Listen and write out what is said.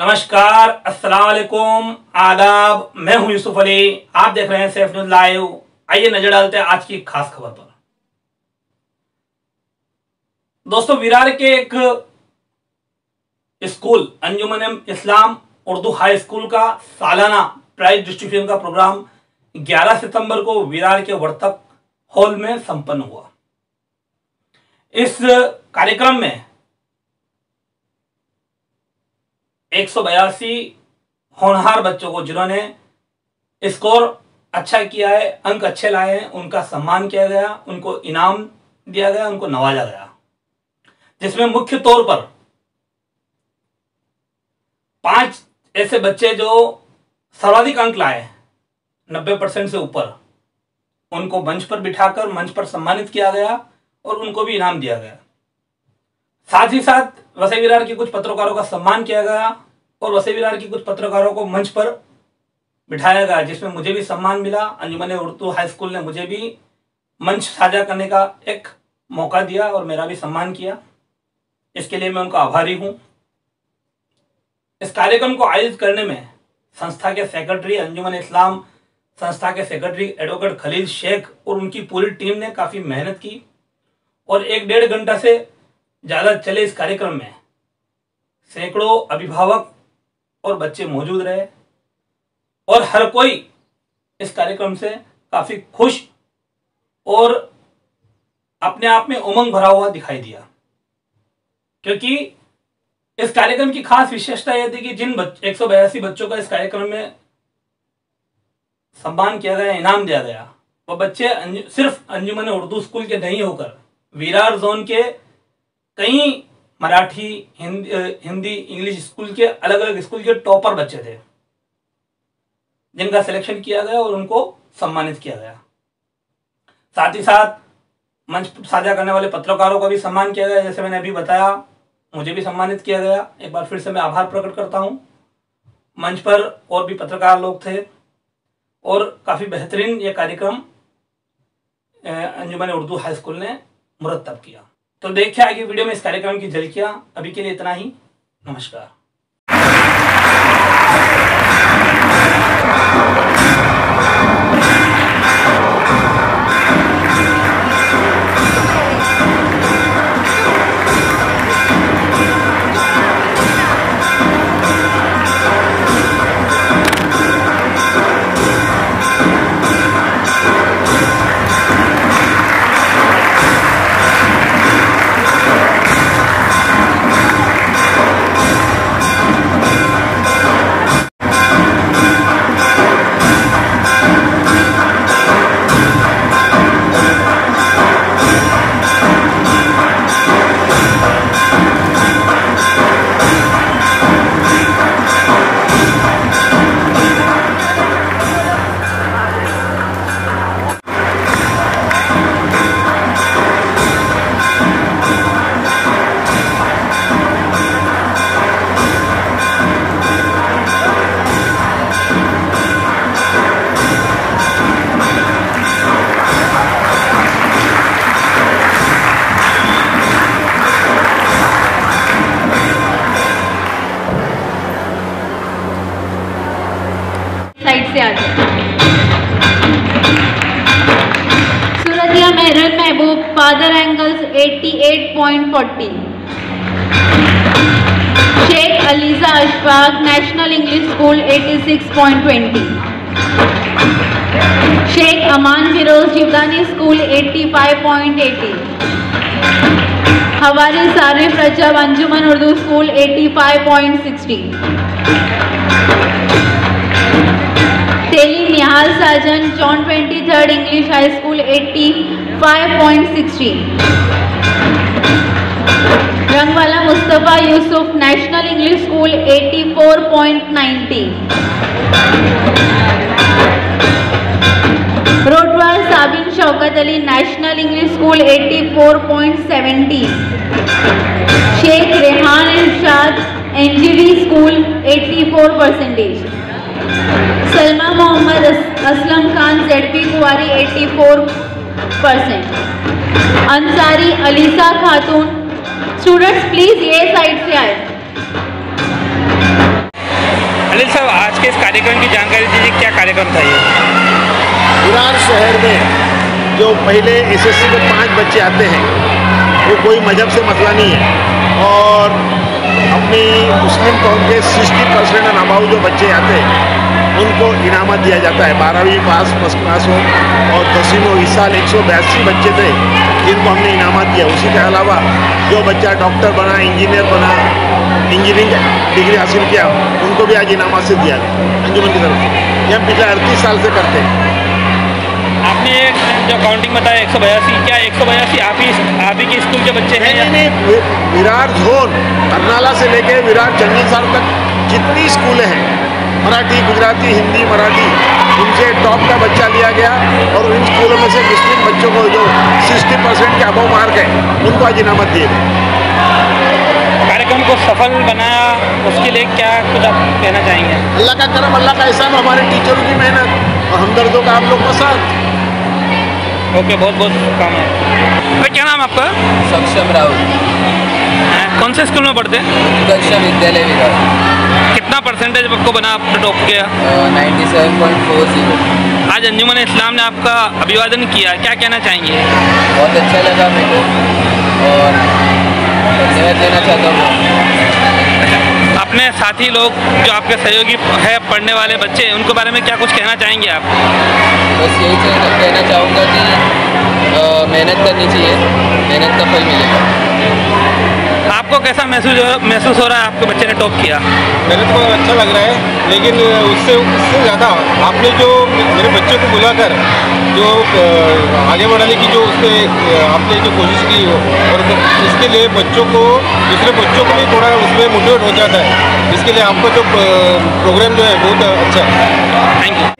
नमस्कार अस्सलाम वालेकुम आदाब, मैं हूँ यूसुफ अली। आप देख रहे हैं सेफ़ न्यूज़ लाइव। आइए नज़र डालते हैं आज की खास खबर पर। दोस्तों, विरार के एक school Anjuman Islam Urdu high school का सालाना प्राइज डिस्ट्रीब्यूशन का प्रोग्राम 11 सितंबर को विरार के वर्तक हॉल में संपन्न हुआ। इस कार्यक्रम में एक सौ बयासी होनहार बच्चों को जिन्होंने स्कोर अच्छा किया है, अंक अच्छे लाए हैं, उनका सम्मान किया गया, उनको इनाम दिया गया, उनको नवाजा गया। जिसमें मुख्य तौर पर पाँच ऐसे बच्चे जो सर्वाधिक अंक लाए, नब्बे परसेंट से ऊपर, उनको मंच पर बिठाकर, मंच पर सम्मानित किया गया और उनको भी इनाम दिया गया। साथ ही साथ वसई विरार के कुछ पत्रकारों का सम्मान किया गया और वसई विरार के कुछ पत्रकारों को मंच पर बिठाया गया, जिसमें मुझे भी सम्मान मिला। अंजुमन उर्दू हाई स्कूल ने मुझे भी मंच साझा करने का एक मौका दिया और मेरा भी सम्मान किया। इसके लिए मैं उनका आभारी हूँ। इस कार्यक्रम को आयोजित करने में संस्था के सेक्रेटरी अंजुमन इस्लाम, संस्था के सेक्रेटरी एडवोकेट खलील शेख और उनकी पूरी टीम ने काफ़ी मेहनत की और एक डेढ़ घंटा से ज़्यादा चले इस कार्यक्रम में। सैकड़ों अभिभावक और बच्चे मौजूद रहे। और हर कोई इस कार्यक्रम से काफ़ी खुश और अपने आप में उमंग भरा हुआ दिखाई दिया। क्योंकि इस कार्यक्रम की खास विशेषता यह थी कि जिन एक सौ बयासी बच्चों का इस कार्यक्रम में सम्मान किया गया इनाम दिया गया वह बच्चे अंजु, सिर्फ़ अंजुमन उर्दू स्कूल के नहीं होकर विरार जोन के कई मराठी, हिंदी इंग्लिश स्कूल के अलग अलग स्कूल के टॉपर बच्चे थे। जिनका सिलेक्शन किया गया और उनको सम्मानित किया गया। साथ ही साथ मंच साझा करने वाले पत्रकारों का भी सम्मान किया गया। जैसे मैंने अभी बताया, मुझे भी सम्मानित किया गया। एक बार फिर से मैं आभार प्रकट करता हूँ। मंच पर और भी पत्रकार लोग थे और काफ़ी बेहतरीन ये कार्यक्रम अंजुमन उर्दू हाई स्कूल ने मुरतब किया। तो देखिए आगे वीडियो में इस कार्यक्रम की झलकियाँ अभी के लिए इतना ही। नमस्कार। से आ जाए Suratiya Mehran Mehboob father angels 88.40 Shaikh Aliza Ashfaq national English school 86.20 Shaikh Aman Firoz Shivdani school 85.80 Hawari Sarif Rajab Anjuman Urdu school 85.60 Teli Nihal Sajan John twenty third English high school 85.60 Rangwala Mustafa Yusuf national English school 84.90 Rotwal Sabin Shaukat Ali national English school 84.70 Shaikh Rehan Irshad NGD school 84 percentage Salma Mohammad Aslam Khan ZP Kuari 84 percent. Ansari Alisa Khatoon. Students please ये side से आए। आदिल साहब आज के इस कार्यक्रम की जानकारी दीजिए क्या कार्यक्रम था ये? विरार शहर में जो पहले एसएससी में पाँच बच्चे आते हैं वो कोई मज़हब से मसला नहीं है। और अपनी मुस्लिम कौम के सिक्सटी परसेंट अभाव जो बच्चे आते हैं उनको इनामत दिया जाता है। बारहवीं पास फ़र्स्ट क्लास हो और दसवीं हो इस साल एक सौ बयासी बच्चे थे जिनको हमने इनामत दिया। उसी के अलावा जो बच्चा डॉक्टर बना इंजीनियर बना इंजीनियरिंग डिग्री हासिल किया उनको भी आज इनामत से दिया गया। अंजुमन की तरफ़ से ये हम पिछले अड़तीस साल से करते हैं। आपने जो काउंटिंग बताया एक सौ बयासी क्या एक सौ बयासी आप ही आप ही के स्कूल के बच्चे हैं? नहीं नहीं विरार जोन अरनाला से लेके विरार जंगलसार तक जितनी स्कूलें हैं मराठी गुजराती हिंदी मराठी इनसे टॉप का बच्चा लिया गया और उन स्कूलों में से मुस्लिम बच्चों को जो 60 परसेंट के अभाव मार्क है उनको आज इनामत दिए गए कार्यक्रम को सफल बनाया उसके लिए क्या कुछ आप कहना चाहेंगे? अल्लाह का करम अल्लाह का एहसान हमारे टीचरों की मेहनत और हमदर्दों का आप लोग का साथ। ओके बहुत बहुत शुभकामनाएँ क्या नाम आपका? सक्षम राहुल। कौन से स्कूल में पढ़ते हैं? विद्यालय कितना परसेंटेज आपको बना आपने टॉप किया? Ninety seven point four zero आज अंजुमन इस्लाम ने आपका अभिवादन किया क्या कहना चाहेंगे? बहुत अच्छा लगा मेरे को। और देना चाहता हूँ। अपने साथी लोग जो आपके सहयोगी है पढ़ने वाले बच्चे उनके बारे में क्या कुछ कहना चाहेंगे आप? बस यही कहना कहना चाहूँगा कि मेहनत करनी चाहिए। मेहनत का फल मिलेगा। आपको कैसा महसूस महसूस हो रहा है? आपके बच्चे ने टॉप किया। मेरे को अच्छा लग रहा है लेकिन उससे उससे ज़्यादा आपने जो मेरे बच्चे को बुलाकर जो आगे बढ़ाने की जो उसने अ, आपने जो कोशिश की हो और इसके लिए बच्चों को दूसरे बच्चों को भी थोड़ा उसमें मोटिवेट हो जाता है। इसके लिए आपका जो प्रोग्राम जो है बहुत अच्छा है। Thank you